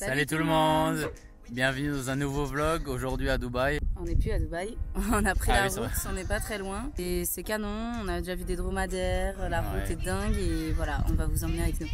Salut, tout le monde Bienvenue dans un nouveau vlog, aujourd'hui à Dubaï. On n'est plus à Dubaï, on a pris Ah la oui, route, on n'est pas très loin. Et c'est canon, on a déjà vu des dromadaires, la route est dingue et voilà, on va vous emmener avec nous.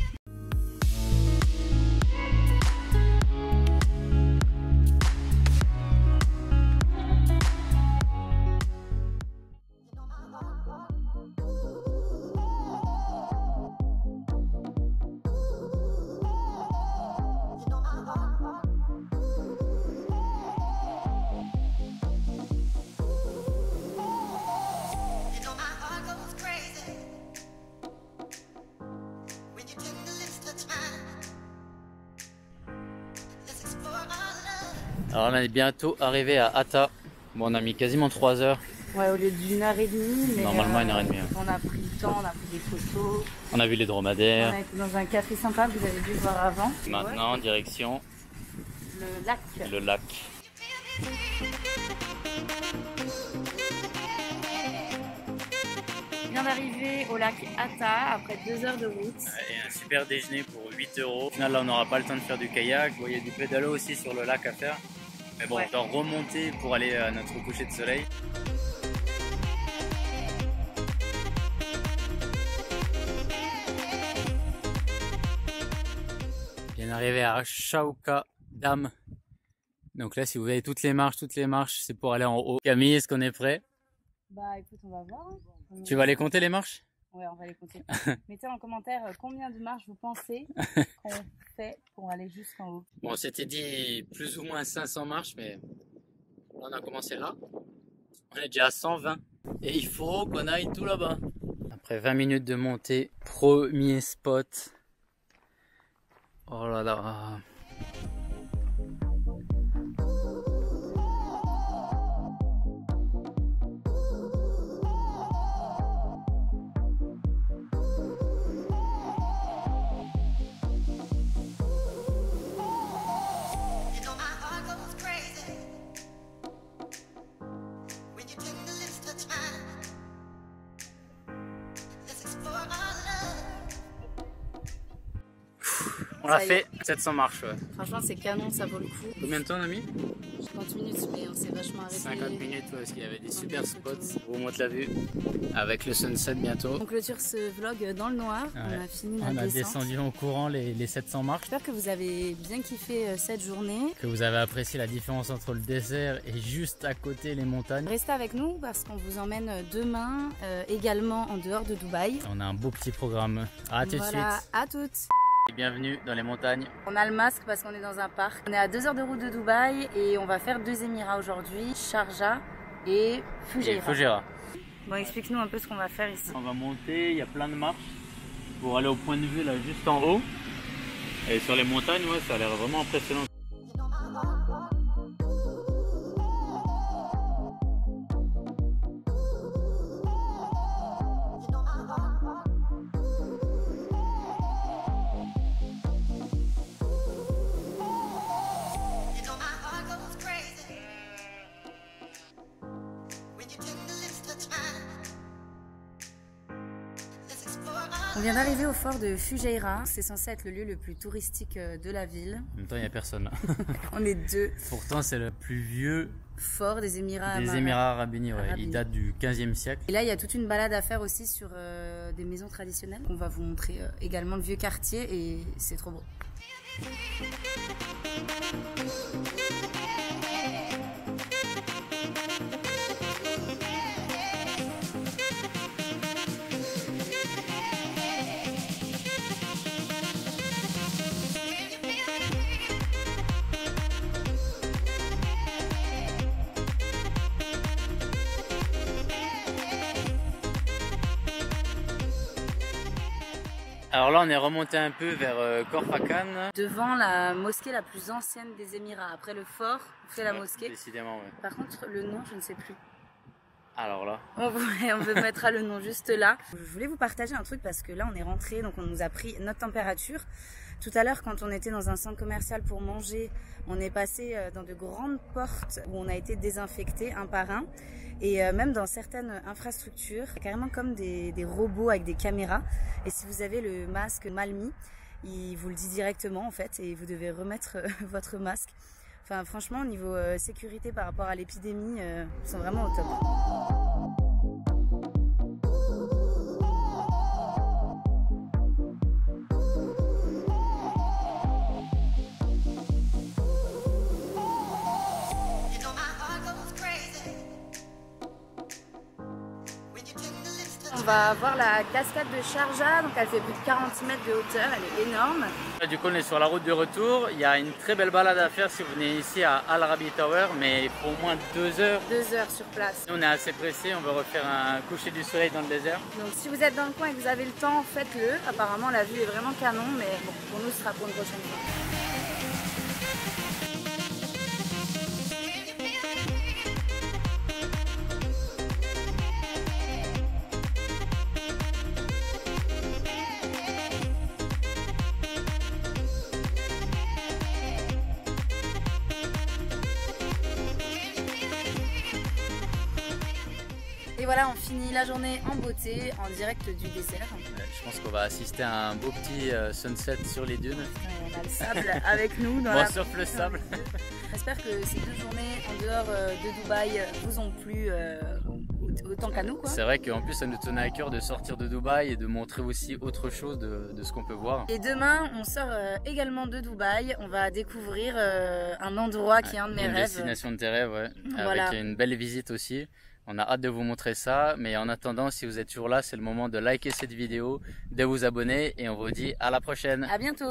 Alors on est bientôt arrivé à Atta. Bon on a mis quasiment 3 heures. Ouais, au lieu d'une heure et demie, mais Normalement, une heure et demie, hein. On a pris le temps, on a pris des photos, On a vu les on dromadaires. a été dans un café sympa, vous avez dû le voir avant. Maintenant direction Le lac. le lac. On vient d'arriver au lac Atta après deux heures de route. Et un super déjeuner pour 8 euros. Au final là on n'aura pas le temps de faire du kayak. Il y a du pédalo aussi sur le lac à faire. Mais bon Ouais. on doit remonter pour aller à notre coucher de soleil. Bien arrivé à Shauka Dam. Donc là si vous voyez toutes les marches, toutes les marches, c'est pour aller en haut. Camille, est-ce qu'on est prêt? Bah écoute, on va voir. hein. Tu vas les compter les marches? Ouais, on va les compter. Mettez en commentaire euh, combien de marches vous pensez qu'on fait pour aller jusqu'en haut. Bon, on s'était dit plus ou moins 500 marches, mais on a commencé là. On est déjà à 120. Et il faut qu'on aille tout là-bas. Après 20 minutes de montée, premier spot. Oh là là. On l'a fait 700 marches. ouais. Franchement, c'est canon, ça vaut le coup. Combien de temps on a mis 50 minutes, mais on s'est vachement arrêté. 50 minutes, ouais, parce qu'il y avait des super spots. On vous montre la vue avec le sunset bientôt. On clôture ce vlog dans le noir. Ouais. On a fini On a descente. descendu en courant les, les 700 marches. J'espère que vous avez bien kiffé euh, cette journée. Que vous avez apprécié la différence entre le désert et juste à côté les montagnes. Restez avec nous parce qu'on vous emmène demain euh, également en dehors de Dubaï. On a un beau petit programme. À tout de suite. à toutes. Et bienvenue dans les montagnes. On a le masque parce qu'on est dans un parc. On est à 2 heures de route de Dubaï et on va faire deux Émirats aujourd'hui, Sharjah et Et Fujairah. Fujairah. Bon, explique-nous un peu ce qu'on va faire ici. On va monter, il y a plein de marches pour aller au point de vue là juste en haut. Et sur les montagnes, ouais, ça a l'air vraiment impressionnant. On vient d'arriver au fort de Fujairah. C'est censé être le lieu le plus touristique euh, de la ville. En même temps, il n'y a personne. On est deux Pourtant, c'est le plus vieux forts des Émirats. des. Émirats arabes unis. Ouais. Il date du 15e siècle. Et là, il y a toute une balade à faire aussi sur euh, des maisons traditionnelles. On va vous montrer euh, également le vieux quartier et c'est trop beau. Alors là, on est remonté un peu vers euh, Korfakan. Devant la mosquée la plus ancienne des Émirats. Après le fort, on fait la mosquée. Décidément, ouais. Par contre, le nom, je ne sais plus. Alors là, On, vous- on vous mettra le nom juste là. Je voulais vous partager un truc parce que là, on est rentré, donc on nous a pris notre température. Tout à l'heure, quand on était dans un centre commercial pour manger, on est passé euh, dans de grandes portes où on a été désinfecté un par un. Et euh, même dans certaines infrastructures, carrément comme des, des robots avec des caméras. Et si vous avez le masque mal mis, il vous le dit directement en fait et vous devez remettre euh, votre masque. Enfin franchement au niveau euh, sécurité par rapport à l'épidémie, euh, ils sont vraiment au top. Va voir la cascade de Sharjah, donc elle fait plus de 40 mètres de hauteur, elle est énorme. Du coup, on est sur la route de retour. Il y a une très belle balade à faire si vous venez ici à Al Rabi Tower, mais faut au moins deux heures. Deux heures sur place. Nous, on est assez pressé, on veut refaire un coucher du soleil dans le désert. Donc si vous êtes dans le coin et que vous avez le temps, faites-le. Apparemment la vue est vraiment canon, mais bon, pour nous ce sera pour une prochaine fois. Voilà, on finit la journée en beauté, en direct du. Euh, Je pense qu'on va assister à un beau petit euh, sunset sur les dunes. On a le sable avec nous. Dans Bon, la... surfe le sable. J'espère que ces deux journées en dehors euh, de Dubaï vous ont plu euh, autant qu'à nous. C'est vrai qu'en plus, ça nous tenait à cœur de sortir de Dubaï et de montrer aussi autre chose de, de ce qu'on peut voir. Et demain, on sort euh, également de Dubaï. On va découvrir euh, un endroit qui est un de mes Une rêves. destination de tes rêves, ouais. Voilà. Avec une belle visite aussi. On a hâte de vous montrer ça, mais en attendant, si vous êtes toujours là, c'est le moment de liker cette vidéo, de vous abonner et on vous dit à la prochaine. À bientôt